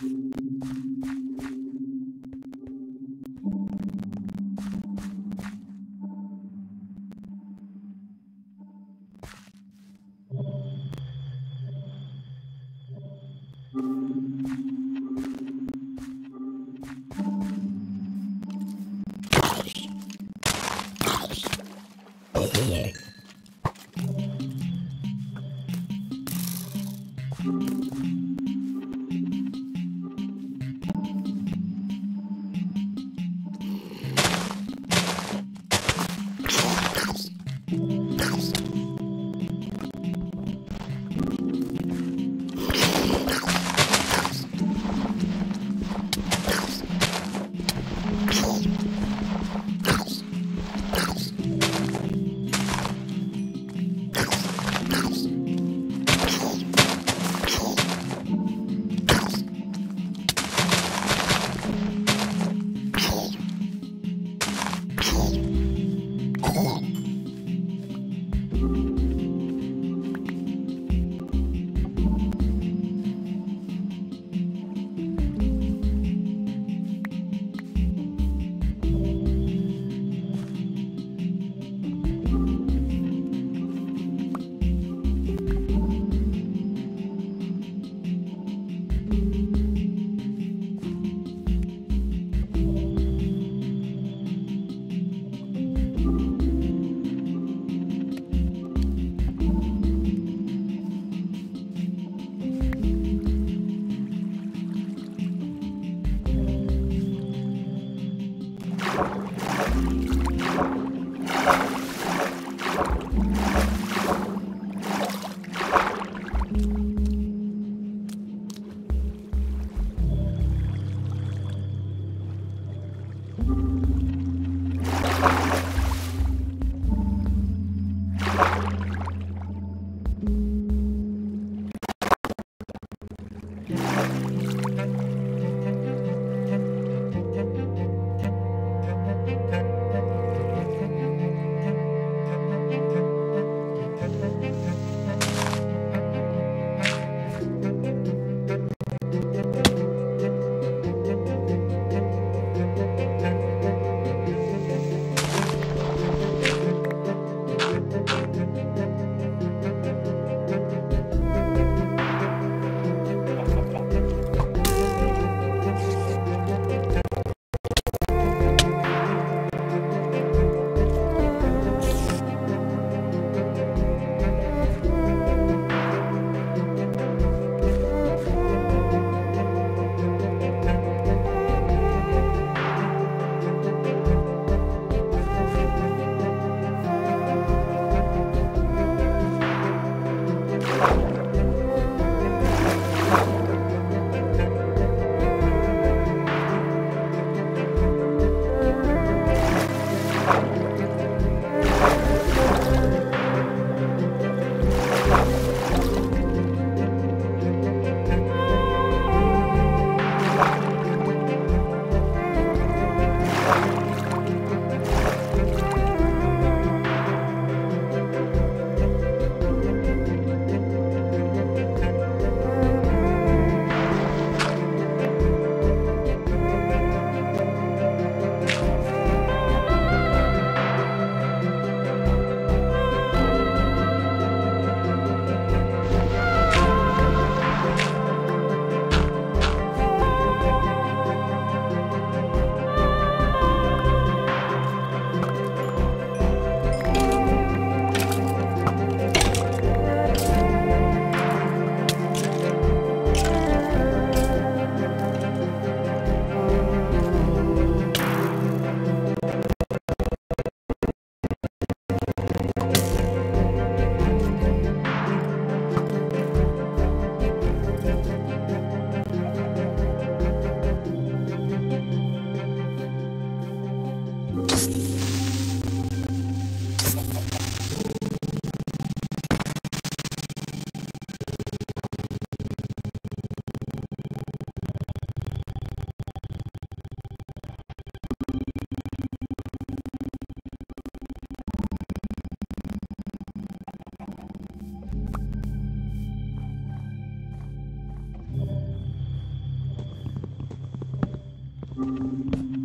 here. Here.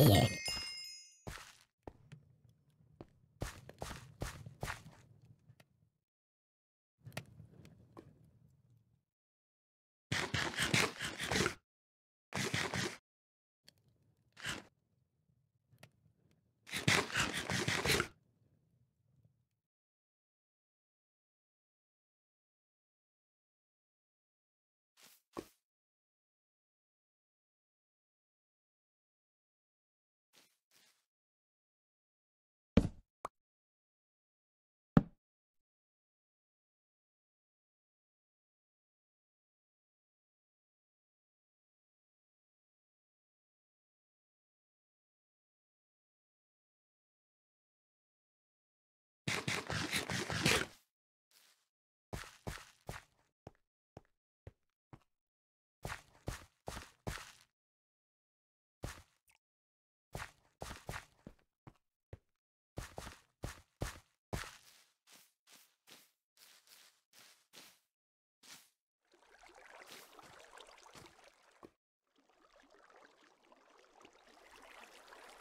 Here.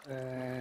呃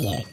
Here.